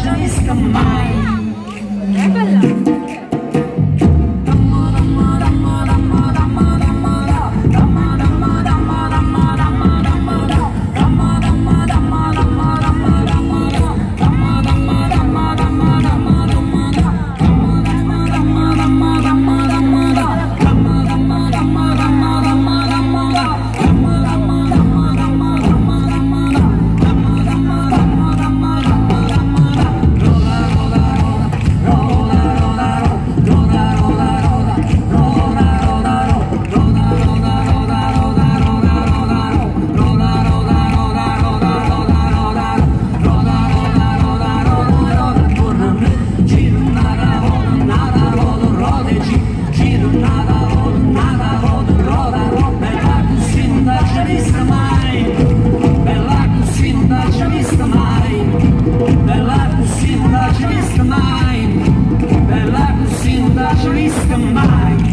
già mai. Bella così non ci vista mai